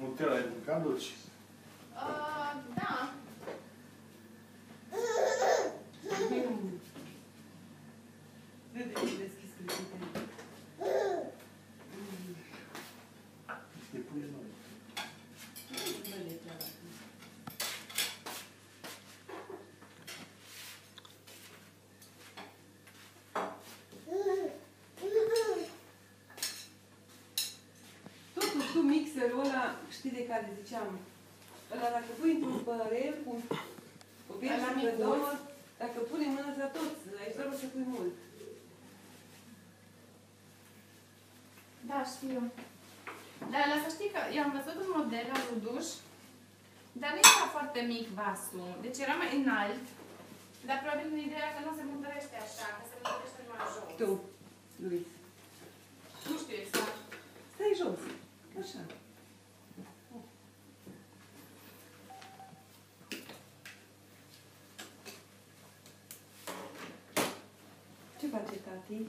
Nutella ai mâncat dulci? Uh, da. Râde și deschis critică. Te pui noi. Totuși, tu mixerul ăla, știi de care ziceam, ăla dacă pui într-un părel cu o Ăla piesă pe micuț. două, dacă pui mână la toți, aici trebuie să pui mult. Da, știu. Dar la să știi că eu am văzut un model la Ruduș, dar nu era foarte mic vasul, deci era mai înalt, dar probabil în ideea că nu se mutărește așa, că se mutărește numai jos. Tu, Luis, Nu știu exact. stai jos, așa. Ce face tati?